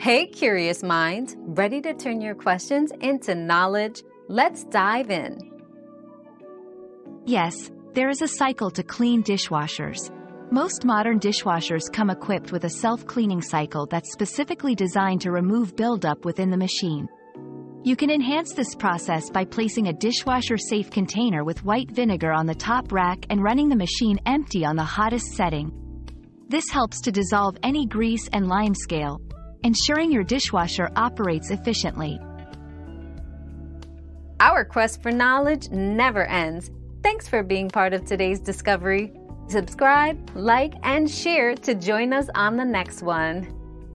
Hey, curious minds, ready to turn your questions into knowledge? Let's dive in. Yes, there is a cycle to clean dishwashers. Most modern dishwashers come equipped with a self-cleaning cycle that's specifically designed to remove buildup within the machine. You can enhance this process by placing a dishwasher-safe container with white vinegar on the top rack and running the machine empty on the hottest setting. This helps to dissolve any grease and lime scale, ensuring your dishwasher operates efficiently. Our quest for knowledge never ends. Thanks for being part of today's discovery. Subscribe, like, and share to join us on the next one.